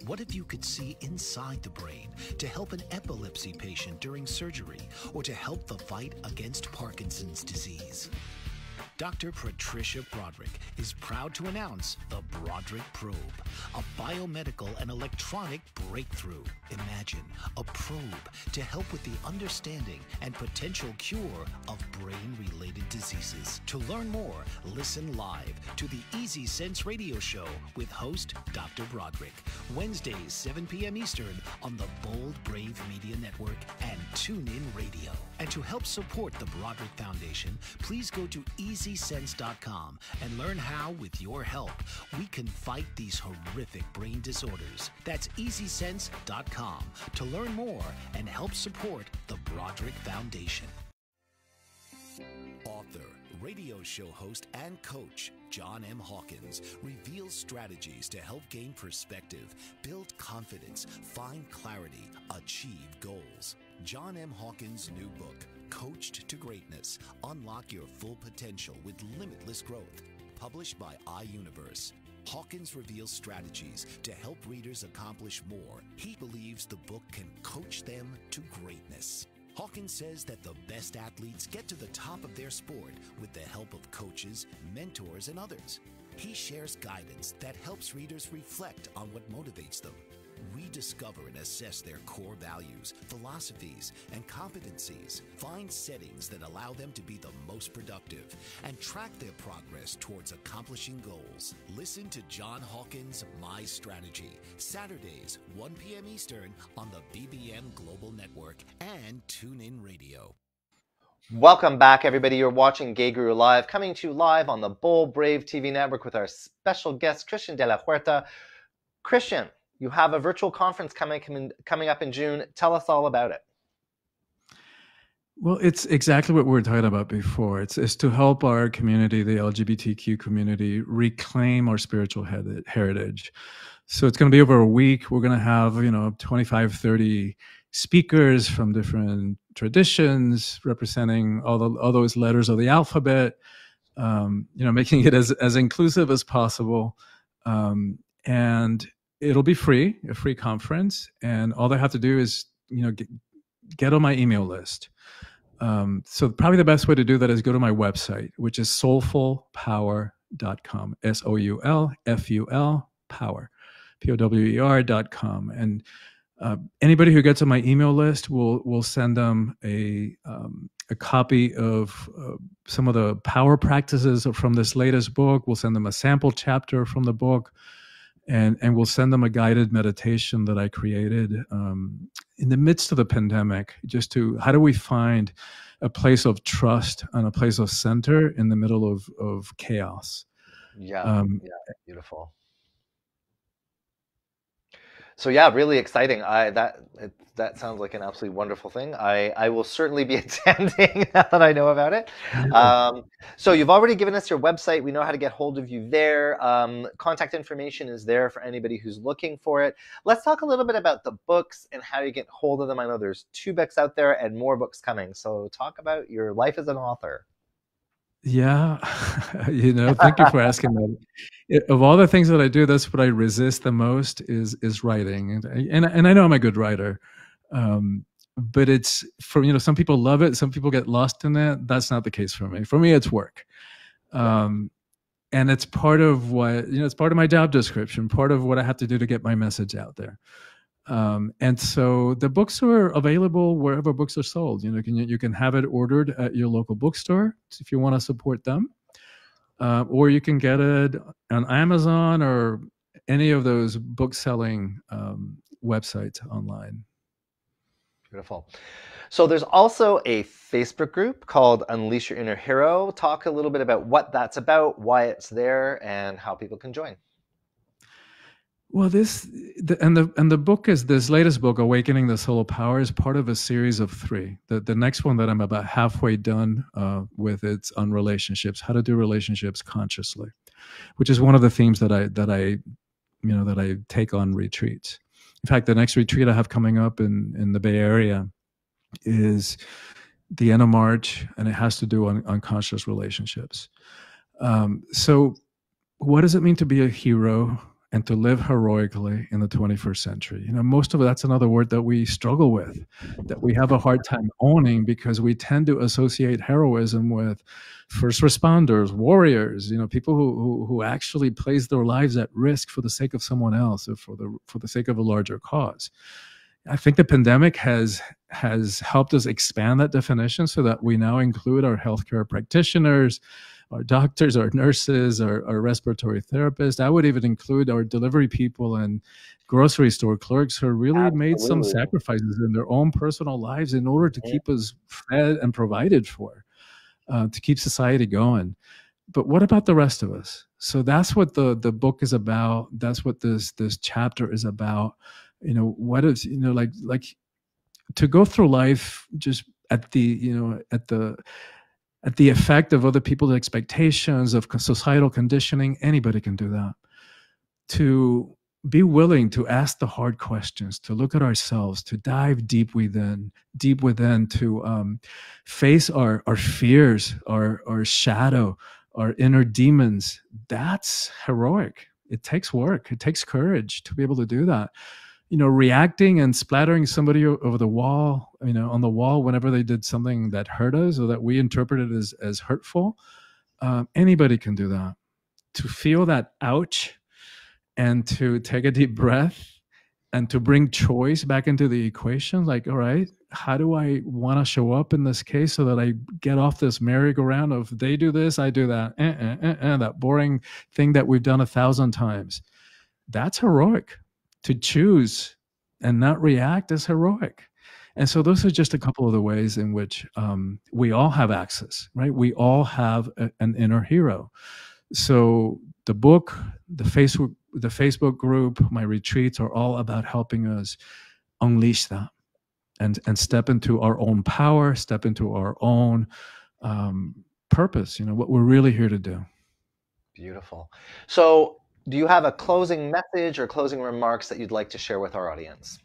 What if you could see inside the brain to help an epilepsy patient during surgery or to help the fight against Parkinson's disease? Dr. Patricia Broderick is proud to announce the Broderick Probe, a biomedical and electronic breakthrough. Imagine a probe to help with the understanding and potential cure of brain related diseases. To learn more, listen live to the Easy Sense radio show with host Dr. Broderick, Wednesdays, 7 p.m. Eastern on the Bold Brave Media Network and TuneIn Radio. And to help support the Broderick Foundation, please go to EasySense.com and learn how, with your help, we can fight these horrific brain disorders. That's EasySense.com to learn more and help support the Broderick Foundation. Author, radio show host, and coach John M. Hawkins reveals strategies to help gain perspective, build confidence, find clarity, achieve goals. John M. Hawkins' new book, Coached to Greatness Unlock Your Full Potential with Limitless Growth, published by iUniverse. Hawkins reveals strategies to help readers accomplish more. He believes the book can coach them to greatness. Hawkins says that the best athletes get to the top of their sport with the help of coaches, mentors, and others. He shares guidance that helps readers reflect on what motivates them. Rediscover and assess their core values, philosophies, and competencies. Find settings that allow them to be the most productive and track their progress towards accomplishing goals. Listen to John Hawkins' My Strategy, Saturdays, 1 p.m. Eastern on the BBM Global Network and TuneIn Radio. Welcome back, everybody. You're watching Gay Guru Live, coming to you live on the Bold Brave TV network with our special guest, Christian de la Huerta. Christian, you have a virtual conference coming coming up in June. Tell us all about it. Well, it's exactly what we were talking about before. It's, it's to help our community, the LGBTQ community, reclaim our spiritual heritage. So it's going to be over a week. We're going to have, you know, 25, 30 speakers from different traditions representing all, the, all those letters of the alphabet, um, you know, making it as, as inclusive as possible. Um, and it'll be free, a free conference, and all they have to do is you know get, get on my email list. Um, so probably the best way to do that is go to my website, which is soulfulpower.com, S O U L F U L power, P O W E R dot com, and uh, anybody who gets on my email list will will send them a um, a copy of uh, some of the power practices from this latest book. We'll send them a sample chapter from the book and and we'll send them a guided meditation that I created um, in the midst of the pandemic, just to how do we find a place of trust and a place of center in the middle of of chaos. Yeah, um, yeah, beautiful so yeah, really exciting. I that it, that sounds like an absolutely wonderful thing. I I will certainly be attending now that I know about it. Um, so you've already given us your website. We know how to get hold of you there. Um, contact information is there for anybody who's looking for it. Let's talk a little bit about the books and how you get hold of them. I know there's two books out there and more books coming. So talk about your life as an author. Yeah, you know, thank you for asking that. It, of all the things that I do, that's what I resist the most is is writing, and and, and I know I'm a good writer, um, but it's for you know some people love it, some people get lost in it. That's not the case for me. For me, it's work, um, and it's part of what you know. It's part of my job description, part of what I have to do to get my message out there. Um, and so the books are available wherever books are sold. You know, can, you can have it ordered at your local bookstore if you want to support them, uh, or you can get it on Amazon or any of those book selling um, websites online. Beautiful. So there's also a Facebook group called Unleash Your Inner Hero. Talk a little bit about what that's about, why it's there, and how people can join. Well, this the, and the and the book is this latest book, Awakening the Soul Power, is part of a series of three. The the next one that I'm about halfway done uh, with it's on relationships, how to do relationships consciously, which is one of the themes that I that I you know that I take on retreats. In fact, the next retreat I have coming up in in the Bay Area is the end of March, and it has to do on unconscious relationships. Um, so, what does it mean to be a hero? And to live heroically in the 21st century. You know, most of it, that's another word that we struggle with, that we have a hard time owning because we tend to associate heroism with first responders, warriors, you know, people who, who, who actually place their lives at risk for the sake of someone else or for the, for the sake of a larger cause. I think the pandemic has has helped us expand that definition so that we now include our healthcare practitioners, our doctors, our nurses, our, our respiratory therapists. I would even include our delivery people and grocery store clerks who really Absolutely. made some sacrifices in their own personal lives in order to yeah. keep us fed and provided for, uh, to keep society going. But what about the rest of us? So that's what the the book is about. That's what this this chapter is about. You know, what is you know like like to go through life just at the you know at the at the effect of other people's expectations, of societal conditioning. Anybody can do that. To be willing to ask the hard questions, to look at ourselves, to dive deep within, deep within, to um, face our our fears, our our shadow, our inner demons. That's heroic. It takes work. It takes courage to be able to do that you know, reacting and splattering somebody over the wall, you know, on the wall whenever they did something that hurt us or that we interpreted as as hurtful. Um, anybody can do that. To feel that ouch, and to take a deep breath, and to bring choice back into the equation. Like, all right, how do I want to show up in this case so that I get off this merry-go-round of they do this, I do that, eh, eh, eh, eh that boring thing that we've done a thousand times. That's heroic to choose and not react is heroic. And so those are just a couple of the ways in which um, we all have access, right? We all have a, an inner hero. So the book, the Facebook, the Facebook group, my retreats are all about helping us unleash that and and step into our own power, step into our own um, purpose. You know what we're really here to do. Beautiful. So do you have a closing message or closing remarks that you'd like to share with our audience?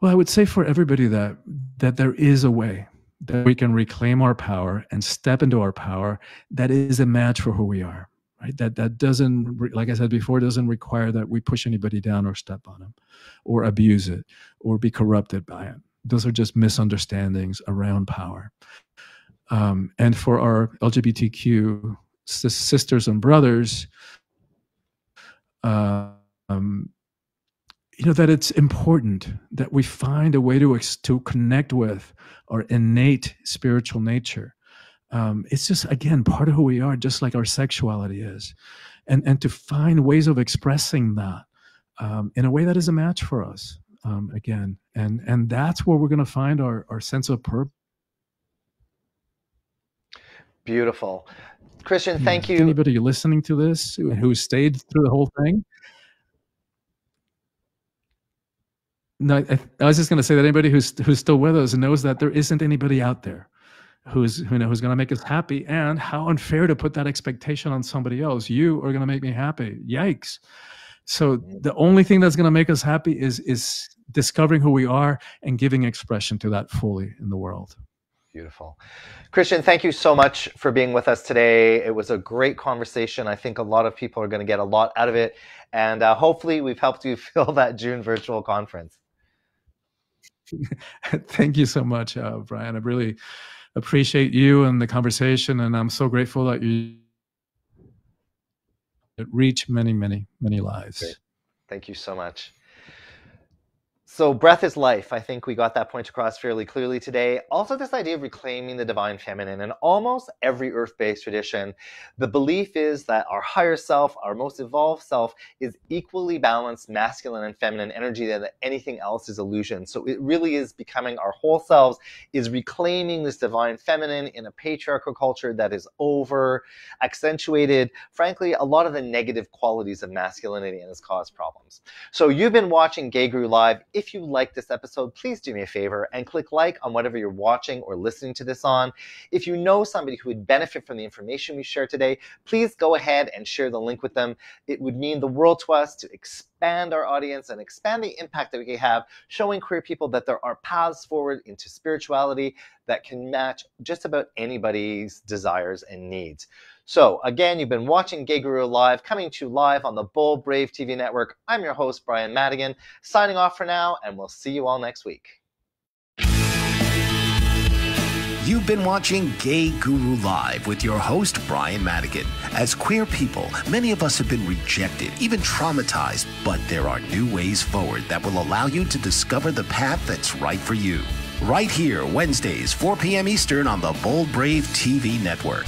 Well, I would say for everybody that that there is a way that we can reclaim our power and step into our power that is a match for who we are. Right? That that doesn't, like I said before, doesn't require that we push anybody down or step on them, or abuse it, or be corrupted by it. Those are just misunderstandings around power. Um, and for our LGBTQ sisters and brothers, um, you know that it's important that we find a way to to connect with our innate spiritual nature. Um, it's just again part of who we are, just like our sexuality is, and and to find ways of expressing that um, in a way that is a match for us. Um, again, and and that's where we're going to find our our sense of purpose. Beautiful. Christian, thank you. Anybody listening to this who, who stayed through the whole thing? No, I, I was just going to say that anybody who's who's still with us knows that there isn't anybody out there who's who know who's going to make us happy. And how unfair to put that expectation on somebody else. You are going to make me happy. Yikes! So the only thing that's going to make us happy is is discovering who we are and giving expression to that fully in the world. Beautiful. Christian, thank you so much for being with us today. It was a great conversation. I think a lot of people are going to get a lot out of it. And uh, hopefully, we've helped you fill that June virtual conference. thank you so much, uh, Brian. I really appreciate you and the conversation. And I'm so grateful that you reach many, many, many lives. Great. Thank you so much. So, breath is life. I think we got that point across fairly clearly today. Also, this idea of reclaiming the divine feminine. In almost every earth based tradition, the belief is that our higher self, our most evolved self, is equally balanced masculine and feminine energy, that anything else is illusion. So, it really is becoming our whole selves, is reclaiming this divine feminine in a patriarchal culture that is over accentuated, frankly, a lot of the negative qualities of masculinity and has caused problems. So, you've been watching Gay Guru Live. If you like this episode, please do me a favor and click like on whatever you're watching or listening to this on. If you know somebody who would benefit from the information we share today, please go ahead and share the link with them. It would mean the world to us to expand our audience and expand the impact that we can have, showing queer people that there are paths forward into spirituality that can match just about anybody's desires and needs. So, again, you've been watching Gay Guru Live, coming to you live on the Bold Brave TV network. I'm your host, Brian Madigan, signing off for now, and we'll see you all next week. You've been watching Gay Guru Live with your host, Brian Madigan. As queer people, many of us have been rejected, even traumatized, but there are new ways forward that will allow you to discover the path that's right for you. Right here, Wednesdays, 4 p.m. Eastern on the Bold Brave TV network.